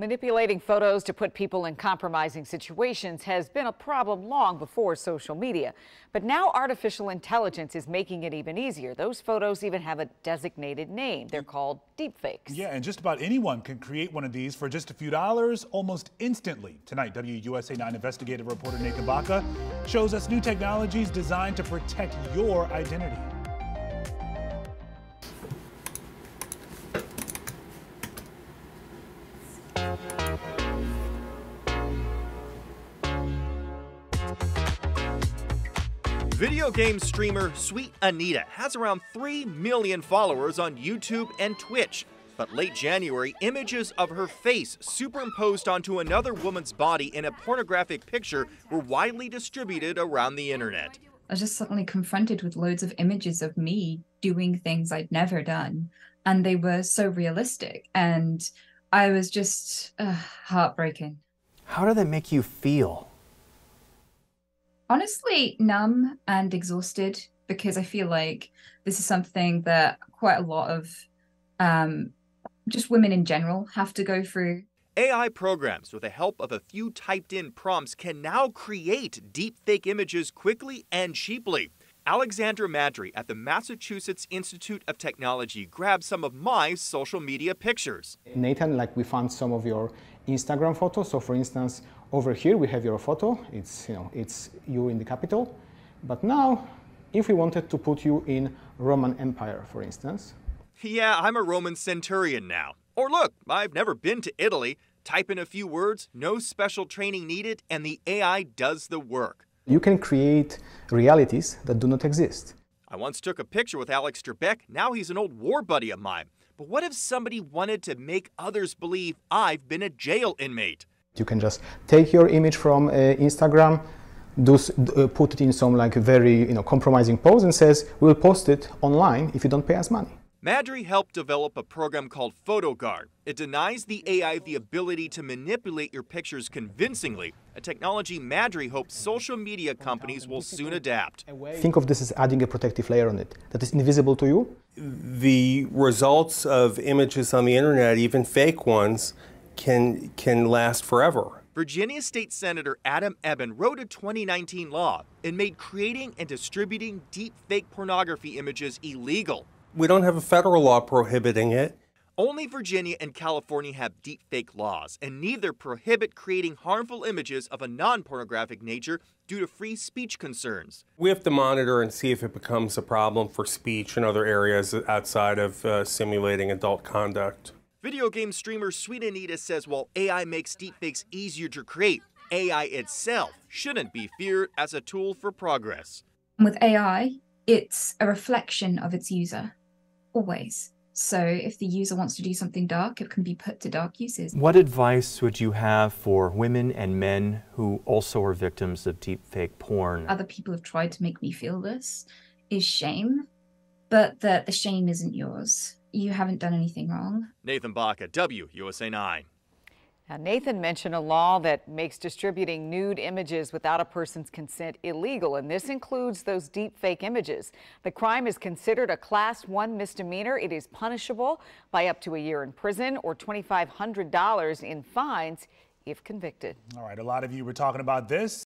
Manipulating photos to put people in compromising situations has been a problem long before social media. But now artificial intelligence is making it even easier. Those photos even have a designated name. They're called deepfakes. Yeah, and just about anyone can create one of these for just a few dollars almost instantly. Tonight, WUSA 9 investigative reporter Nathan Baca shows us new technologies designed to protect your identity. Video game streamer Sweet Anita has around 3 million followers on YouTube and Twitch. But late January, images of her face superimposed onto another woman's body in a pornographic picture were widely distributed around the internet. I was just suddenly confronted with loads of images of me doing things I'd never done. And they were so realistic. And I was just uh, heartbreaking. How did that make you feel? Honestly numb and exhausted because I feel like this is something that quite a lot of um, just women in general have to go through. AI programs, with the help of a few typed in prompts, can now create deepfake images quickly and cheaply. Aleksander Madry at the Massachusetts Institute of Technology grabbed some of my social media pictures. Nathan, like we found some of your Instagram photos. So for instance, over here we have your photo. It's, you know, it's you in the capital. But now, if we wanted to put you in Roman Empire, for instance. Yeah, I'm a Roman centurion now. Or look, I've never been to Italy. Type in a few words, no special training needed, and the AI does the work. You can create realities that do not exist. I once took a picture with Alex Trebek. Now he's an old war buddy of mine. But what if somebody wanted to make others believe I've been a jail inmate? You can just take your image from uh, Instagram, do, uh, put it in some like very you know compromising pose and says we'll post it online if you don't pay us money. Madry helped develop a program called PhotoGuard. It denies the AI the ability to manipulate your pictures convincingly, a technology Madry hopes social media companies will soon adapt. Think of this as adding a protective layer on it that is invisible to you. The results of images on the internet, even fake ones, can, can last forever. Virginia State Senator Adam Ebbin wrote a 2019 law and made creating and distributing deep fake pornography images illegal. We don't have a federal law prohibiting it. Only Virginia and California have deepfake laws, and neither prohibit creating harmful images of a non pornographic nature due to free speech concerns. We have to monitor and see if it becomes a problem for speech in other areas outside of uh, simulating adult conduct. Video game streamer Sweet Anita says while AI makes deepfakes easier to create, AI itself shouldn't be feared as a tool for progress. With AI, it's a reflection of its user always. So if the user wants to do something dark, it can be put to dark uses. What advice would you have for women and men who also are victims of deepfake porn? Other people have tried to make me feel this is shame, but that the shame isn't yours. You haven't done anything wrong. Nathan Baca, WUSA 9. Now, Nathan mentioned a law that makes distributing nude images without a person's consent illegal, and this includes those deep fake images. The crime is considered a class one misdemeanor. It is punishable by up to a year in prison or $2,500 in fines if convicted. All right, a lot of you were talking about this.